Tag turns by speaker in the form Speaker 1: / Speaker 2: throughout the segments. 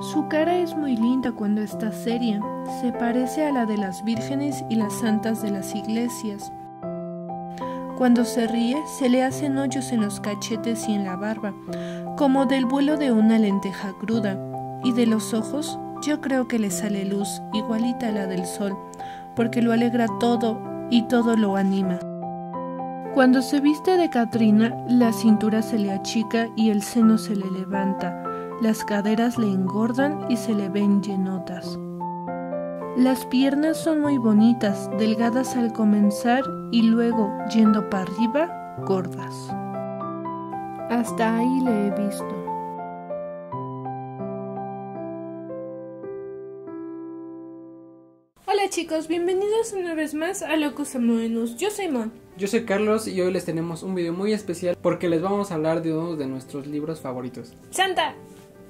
Speaker 1: Su cara es muy linda cuando está seria, se parece a la de las vírgenes y las santas de las iglesias. Cuando se ríe, se le hacen hoyos en los cachetes y en la barba, como del vuelo de una lenteja cruda, y de los ojos yo creo que le sale luz igualita a la del sol, porque lo alegra todo y todo lo anima. Cuando se viste de Catrina, la cintura se le achica y el seno se le levanta, las caderas le engordan y se le ven llenotas. Las piernas son muy bonitas, delgadas al comenzar y luego, yendo para arriba, gordas. Hasta ahí le he visto. Hola chicos, bienvenidos una vez más a Locus Amoenus. Yo soy Mon.
Speaker 2: Yo soy Carlos y hoy les tenemos un video muy especial porque les vamos a hablar de uno de nuestros libros favoritos.
Speaker 1: Santa,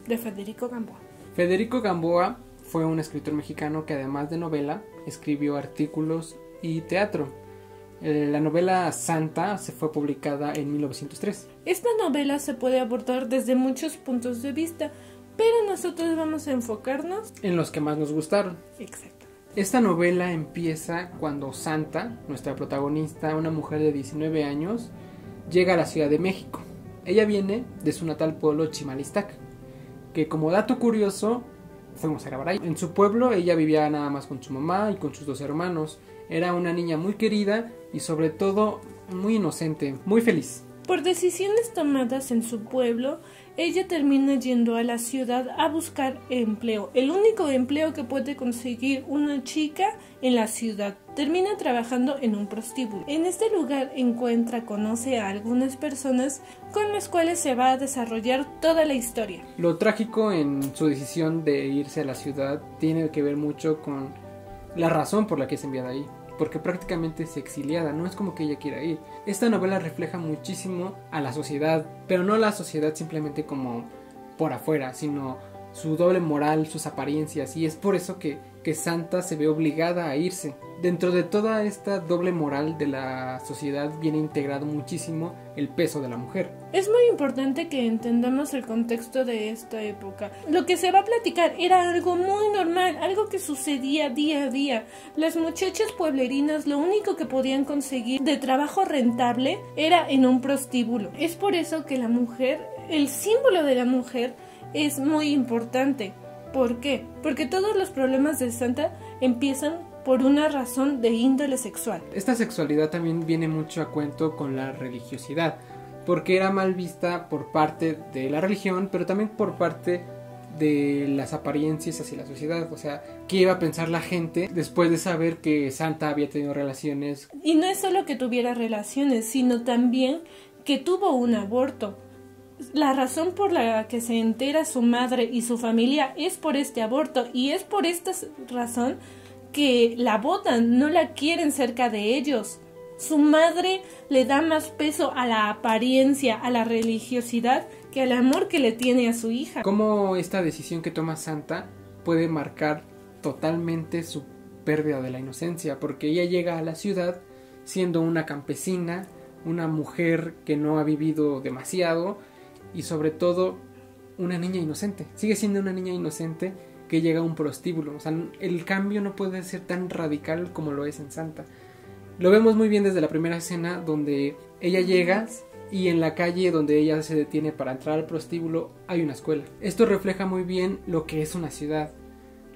Speaker 1: de Federico Gamboa.
Speaker 2: Federico Gamboa fue un escritor mexicano que además de novela escribió artículos y teatro. Eh, La novela Santa se fue publicada en 1903.
Speaker 1: Esta novela se puede abordar desde muchos puntos de vista, pero nosotros vamos a enfocarnos.
Speaker 2: En los que más nos gustaron.
Speaker 1: Exacto.
Speaker 2: Esta novela empieza cuando Santa, nuestra protagonista, una mujer de 19 años, llega a la Ciudad de México. Ella viene de su natal pueblo Chimalistac, que como dato curioso, fuimos a grabar ahí. En su pueblo ella vivía nada más con su mamá y con sus dos hermanos. Era una niña muy querida y sobre todo muy inocente, muy feliz.
Speaker 1: Por decisiones tomadas en su pueblo, ella termina yendo a la ciudad a buscar empleo, el único empleo que puede conseguir una chica en la ciudad. Termina trabajando en un prostíbulo. En este lugar encuentra, conoce a algunas personas con las cuales se va a desarrollar toda la historia.
Speaker 2: Lo trágico en su decisión de irse a la ciudad tiene que ver mucho con la razón por la que es enviada ahí porque prácticamente es exiliada, no es como que ella quiera ir. Esta novela refleja muchísimo a la sociedad, pero no la sociedad simplemente como por afuera, sino su doble moral, sus apariencias, y es por eso que, que Santa se ve obligada a irse. Dentro de toda esta doble moral de la sociedad viene integrado muchísimo el peso de la mujer.
Speaker 1: Es muy importante que entendamos el contexto de esta época. Lo que se va a platicar era algo muy normal, algo que sucedía día a día. Las muchachas pueblerinas lo único que podían conseguir de trabajo rentable era en un prostíbulo. Es por eso que la mujer, el símbolo de la mujer, es muy importante. ¿Por qué? Porque todos los problemas de Santa empiezan por una razón de índole sexual.
Speaker 2: Esta sexualidad también viene mucho a cuento con la religiosidad, porque era mal vista por parte de la religión, pero también por parte de las apariencias hacia la sociedad, o sea, ¿qué iba a pensar la gente después de saber que Santa había tenido relaciones?
Speaker 1: Y no es solo que tuviera relaciones, sino también que tuvo un aborto. La razón por la que se entera su madre y su familia es por este aborto y es por esta razón que la votan, no la quieren cerca de ellos. Su madre le da más peso a la apariencia, a la religiosidad, que al amor que le tiene a su hija.
Speaker 2: ¿Cómo esta decisión que toma Santa puede marcar totalmente su pérdida de la inocencia? Porque ella llega a la ciudad siendo una campesina, una mujer que no ha vivido demasiado y sobre todo una niña inocente. Sigue siendo una niña inocente que llega a un prostíbulo. O sea, el cambio no puede ser tan radical como lo es en Santa. Lo vemos muy bien desde la primera escena donde ella llega y en la calle donde ella se detiene para entrar al prostíbulo hay una escuela. Esto refleja muy bien lo que es una ciudad.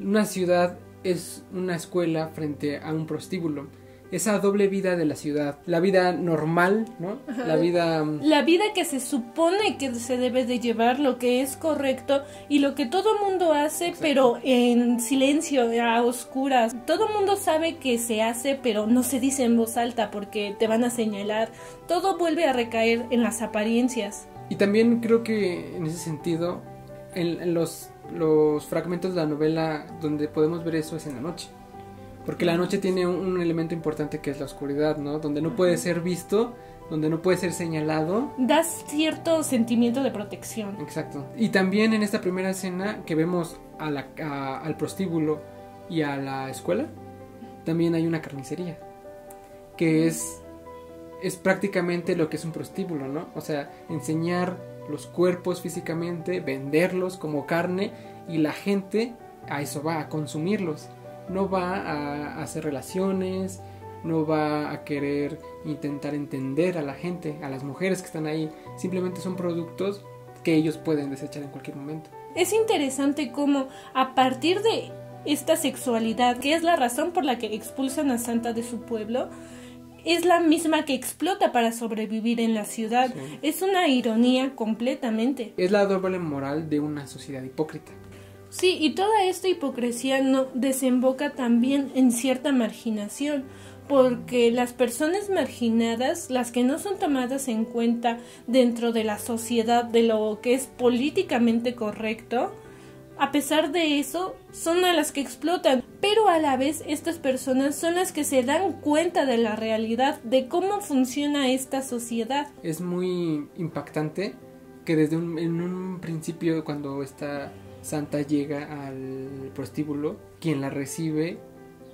Speaker 2: Una ciudad es una escuela frente a un prostíbulo esa doble vida de la ciudad, la vida normal, ¿no?
Speaker 1: Ajá.
Speaker 2: La vida
Speaker 1: La vida que se supone que se debe de llevar, lo que es correcto y lo que todo mundo hace,
Speaker 2: Exacto.
Speaker 1: pero en silencio, a oscuras. Todo mundo sabe que se hace, pero no se dice en voz alta porque te van a señalar. Todo vuelve a recaer en las apariencias.
Speaker 2: y también creo que en ese sentido en, en los los fragmentos de la novela donde podemos ver eso es en la noche. Porque la noche tiene un, un elemento importante que es la oscuridad, ¿no? Donde no puede ser visto, donde no puede ser señalado
Speaker 1: Das cierto sentimiento de protección.
Speaker 2: Exacto. Y también en esta primera escena que vemos a la, a- al prostíbulo y a la escuela, también hay una carnicería. Que es, es prácticamente lo que es un prostíbulo, ¿no? O sea, enseñar los cuerpos físicamente, venderlos como carne y la gente a eso va, a consumirlos. No va a hacer relaciones, no va a querer intentar entender a la gente, a las mujeres que están ahí. Simplemente son productos que ellos pueden desechar en cualquier momento.
Speaker 1: Es interesante cómo a partir de esta sexualidad, que es la razón por la que expulsan a Santa de su pueblo, es la misma que explota para sobrevivir en la ciudad. Es una ironía completamente.
Speaker 2: Es la doble moral de una sociedad hipócrita.
Speaker 1: Sí, y toda esta hipocresía no desemboca también en cierta marginación, porque las personas marginadas, las que no son tomadas en cuenta dentro de la sociedad de lo que es políticamente correcto, a pesar de eso, son a las que explotan, pero a la vez estas personas son las que se dan cuenta de la realidad, de cómo funciona esta sociedad.
Speaker 2: Es muy impactante que desde un, en un principio cuando esta santa llega al prostíbulo, quien la recibe,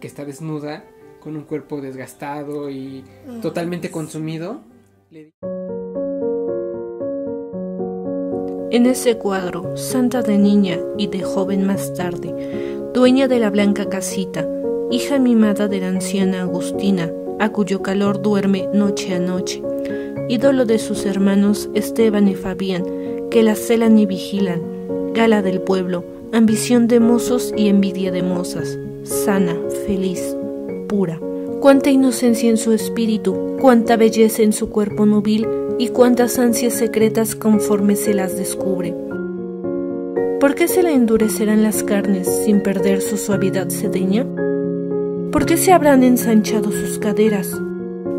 Speaker 2: que está desnuda, con un cuerpo desgastado y totalmente consumido,
Speaker 1: En ese cuadro, santa de niña y de joven más tarde, dueña de la blanca casita, hija mimada de la anciana Agustina, a cuyo calor duerme noche a noche, ídolo de sus hermanos Esteban y Fabián, que la celan y vigilan, gala del pueblo, ambición de mozos y envidia de mozas, sana, feliz, pura. Cuánta inocencia en su espíritu, cuánta belleza en su cuerpo nubil y cuántas ansias secretas conforme se las descubre. ¿Por qué se le endurecerán las carnes sin perder su suavidad sedeña? ¿Por qué se habrán ensanchado sus caderas?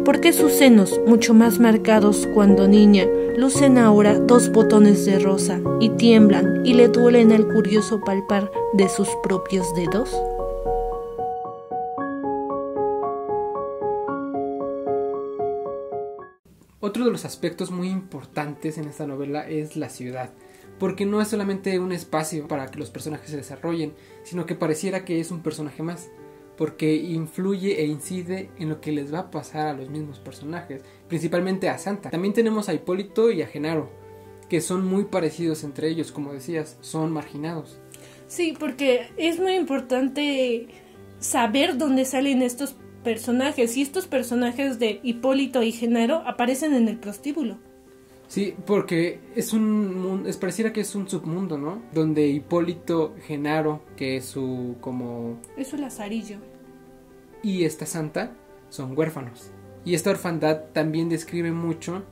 Speaker 1: ¿Por qué sus senos, mucho más marcados cuando niña, lucen ahora dos botones de rosa y tiemblan y le duelen al curioso palpar de sus propios dedos?
Speaker 2: Otro de los aspectos muy importantes en esta novela es la ciudad, porque no es solamente un espacio para que los personajes se desarrollen, sino que pareciera que es un personaje más, porque influye e incide en lo que les va a pasar a los mismos personajes, principalmente a Santa. También tenemos a Hipólito y a Genaro, que son muy parecidos entre ellos, como decías, son marginados.
Speaker 1: Sí, porque es muy importante saber dónde salen estos personajes y estos personajes de Hipólito y Genaro aparecen en el prostíbulo.
Speaker 2: Sí, porque es un es pareciera que es un submundo, ¿no? Donde Hipólito Genaro, que es su como
Speaker 1: es su lazarillo.
Speaker 2: Y esta santa son huérfanos. Y esta orfandad también describe mucho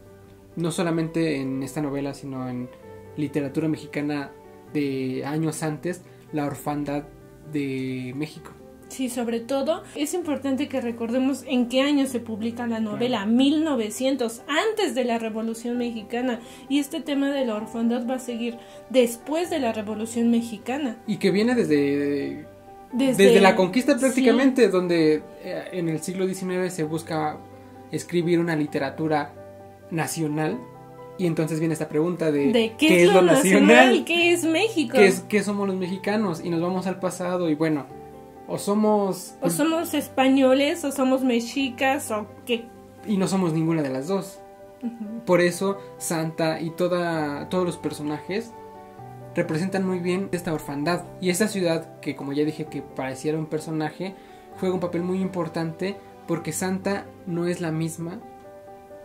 Speaker 2: no solamente en esta novela, sino en literatura mexicana de años antes, la orfandad de México.
Speaker 1: Sí, sobre todo es importante que recordemos en qué año se publica la novela, 1900, antes de la Revolución Mexicana. Y este tema de la orfandad va a seguir después de la Revolución Mexicana.
Speaker 2: Y que viene desde... Desde, la conquista prácticamente, donde eh, en el siglo XIX se busca escribir una literatura nacional y entonces viene esta pregunta de,
Speaker 1: qué, es, lo nacional? ¿Qué es México?
Speaker 2: ¿Qué, es, ¿Qué somos los mexicanos? Y nos vamos al pasado y bueno, o somos...
Speaker 1: O somos españoles, o somos mexicas, o qué.
Speaker 2: Y no somos ninguna de las dos. Por eso Santa y toda, todos los personajes representan muy bien esta orfandad. Y esta ciudad, que como ya dije que pareciera un personaje, juega un papel muy importante porque Santa no es la misma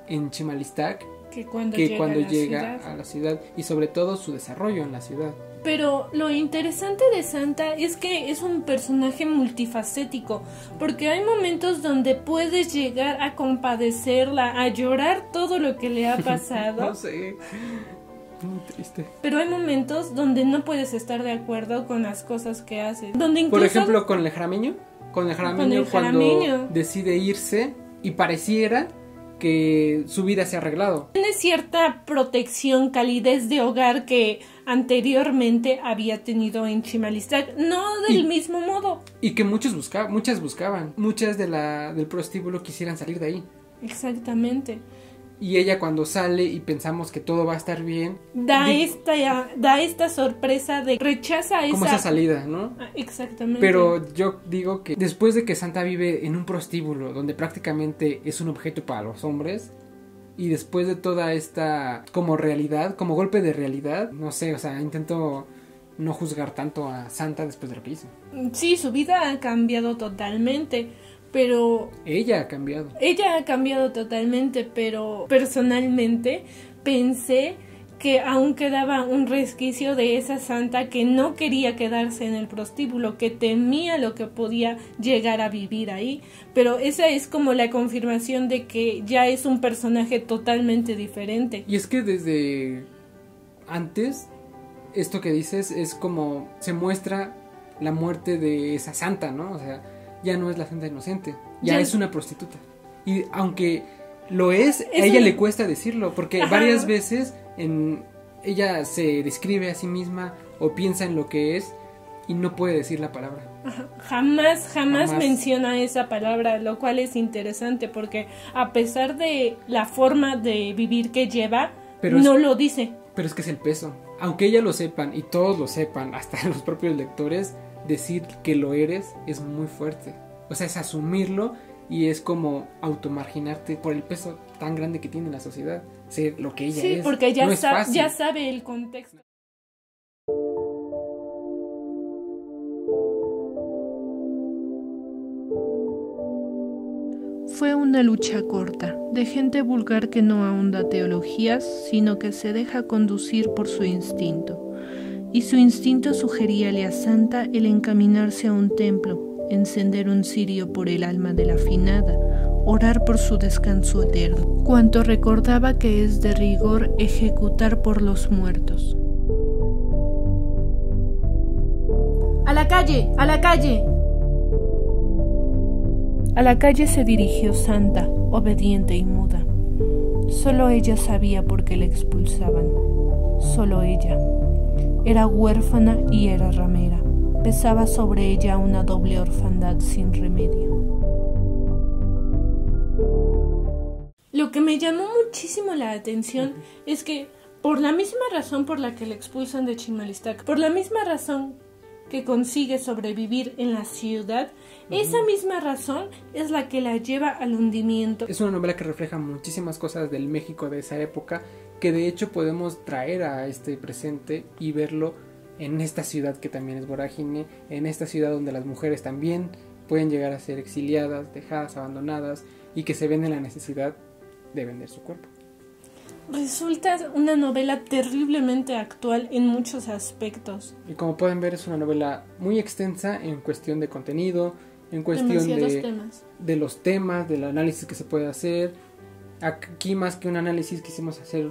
Speaker 2: en Chimalistac
Speaker 1: que cuando llega,
Speaker 2: a la ciudad y sobre todo su desarrollo en la ciudad.
Speaker 1: Pero lo interesante de Santa es que es un personaje multifacético, porque hay momentos donde puedes llegar a compadecerla, a llorar todo lo que le ha pasado.
Speaker 2: no sé. Muy triste.
Speaker 1: Pero hay momentos donde no puedes estar de acuerdo con las cosas que hace. Donde
Speaker 2: Por ejemplo, con el jarameño. Con el jarameño cuando decide irse y pareciera que su vida se ha arreglado.
Speaker 1: Tiene cierta protección, calidez de hogar que anteriormente había tenido en Chimalistac, no del mismo modo.
Speaker 2: Y que muchos buscaban, muchas buscaban, muchas de la, del prostíbulo quisieran salir de ahí.
Speaker 1: Exactamente.
Speaker 2: Y ella cuando sale y pensamos que todo va a estar bien,
Speaker 1: da esta da esta sorpresa de rechaza esa
Speaker 2: como esa salida, ¿no?
Speaker 1: Ah, exactamente.
Speaker 2: Pero yo digo que después de que Santa vive en un prostíbulo donde prácticamente es un objeto para los hombres, y después de toda esta como realidad, como golpe de realidad, no sé, o sea, intento no juzgar tanto a Santa después de lo que hizo.
Speaker 1: Sí, su vida ha cambiado totalmente, pero...
Speaker 2: Ella ha cambiado.
Speaker 1: Ella ha cambiado totalmente, pero personalmente pensé que aún quedaba un resquicio de esa santa que no quería quedarse en el prostíbulo, que temía lo que podía llegar a vivir ahí, pero esa es como la confirmación de que ya es un personaje totalmente diferente.
Speaker 2: Y es que desde antes, esto que dices es como se muestra la muerte de esa santa, ¿no? O sea, ya no es la santa inocente, ya, es una prostituta. Y aunque lo es, a ella le cuesta decirlo, porque varias veces en, ella se describe a sí misma o piensa en lo que es y no puede decir la palabra.
Speaker 1: Jamás, jamás, menciona esa palabra, lo cual es interesante porque a pesar de la forma de vivir que lleva, no lo dice.
Speaker 2: Pero es que es el peso. Aunque ella lo sepan y todos lo sepan, hasta los propios lectores, decir que lo eres es muy fuerte. O sea, es asumirlo y es como automarginarte por el peso tan grande que tiene la sociedad, ser lo que ella
Speaker 1: es. Sí, porque ya, ya sabe el contexto. Fue una lucha corta, de gente vulgar que no ahonda teologías, sino que se deja conducir por su instinto. Y su instinto sugeríale a Santa el encaminarse a un templo, encender un cirio por el alma de la afinada, orar por su descanso eterno, cuanto recordaba que es de rigor ejecutar por los muertos. ¡A la calle! ¡A la calle! A la calle se dirigió Santa, obediente y muda. Solo ella sabía por qué le expulsaban. Solo ella. Era huérfana y era ramera. Pesaba sobre ella una doble orfandad sin remedio. Lo que me llamó muchísimo la atención es que por la misma razón por la que le expulsan de Chimalistac, por la misma razón que consigue sobrevivir en la ciudad, esa misma razón es la que la lleva al hundimiento.
Speaker 2: Es una novela que refleja muchísimas cosas del México de esa época que de hecho podemos traer a este presente y verlo en esta ciudad que también es vorágine, en esta ciudad donde las mujeres también pueden llegar a ser exiliadas, dejadas, abandonadas y que se ven en la necesidad de vender su cuerpo
Speaker 1: resulta una novela terriblemente actual en muchos aspectos.
Speaker 2: Y como pueden ver es una novela muy extensa en cuestión de contenido, en cuestión de, de los temas, del análisis que se puede hacer. Aquí más que un análisis quisimos hacer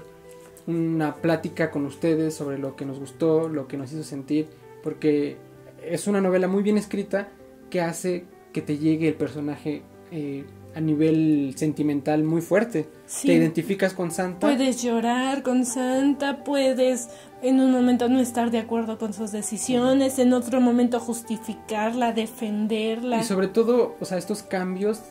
Speaker 2: una plática con ustedes sobre lo que nos gustó, lo que nos hizo sentir, porque es una novela muy bien escrita que hace que te llegue el personaje eh, a nivel sentimental muy fuerte. Te identificas con Santa.
Speaker 1: Puedes llorar con Santa, puedes en un momento no estar de acuerdo con sus decisiones, en otro momento justificarla, defenderla.
Speaker 2: Y sobre todo, o sea, estos cambios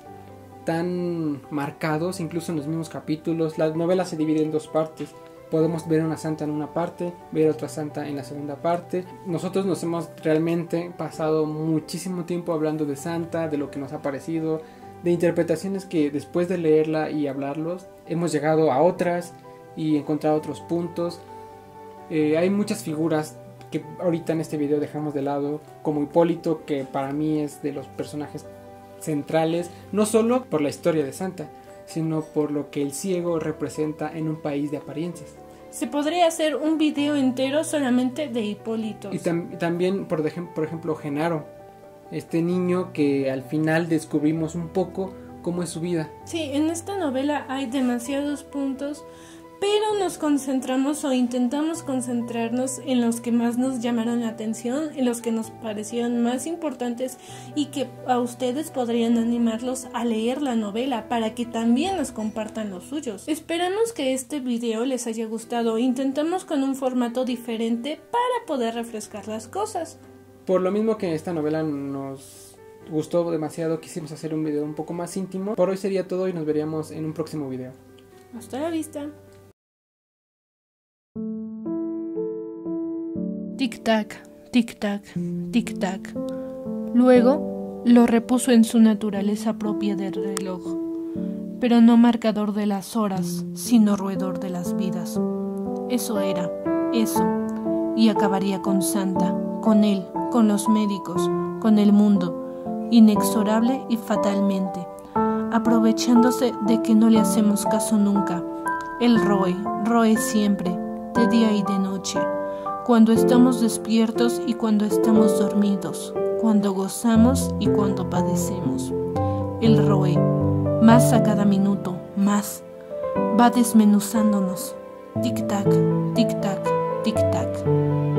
Speaker 2: tan marcados, incluso en los mismos capítulos, la novela se divide en dos partes. Podemos ver una santa en una parte, ver otra santa en la segunda parte. Nosotros nos hemos realmente pasado muchísimo tiempo hablando de Santa, de lo que nos ha parecido, de interpretaciones que después de leerla y hablarlos hemos llegado a otras y encontrado otros puntos. Eh, hay muchas figuras que ahorita en este video dejamos de lado, como Hipólito, que para mí es de los personajes centrales, no solo por la historia de Santa, sino por lo que el ciego representa en un país de apariencias.
Speaker 1: Se podría hacer un video entero solamente de Hipólito.
Speaker 2: Y también, por, por ejemplo, Genaro, este niño que al final descubrimos un poco cómo es su vida.
Speaker 1: Sí, en esta novela hay demasiados puntos, pero nos concentramos o intentamos concentrarnos en los que más nos llamaron la atención, en los que nos parecieron más importantes y que a ustedes podrían animarlos a leer la novela para que también nos compartan los suyos. Esperamos que este video les haya gustado. Intentamos con un formato diferente para poder refrescar las cosas.
Speaker 2: Por lo mismo que esta novela nos gustó demasiado, quisimos hacer un video un poco más íntimo. Por hoy sería todo y nos veríamos en un próximo video.
Speaker 1: Hasta la vista. Tic-tac, tic-tac, tic-tac. Luego lo repuso en su naturaleza propia del reloj, pero no marcador de las horas, sino roedor de las vidas. Eso era, eso y acabaría con Santa, con él, con los médicos, con el mundo, inexorable y fatalmente, aprovechándose de que no le hacemos caso nunca. Él roe, roe siempre, de día y de noche, cuando estamos despiertos y cuando estamos dormidos, cuando gozamos y cuando padecemos. Él roe, más a cada minuto, más, va desmenuzándonos. Tic-tac, tic-tac, tic-tac.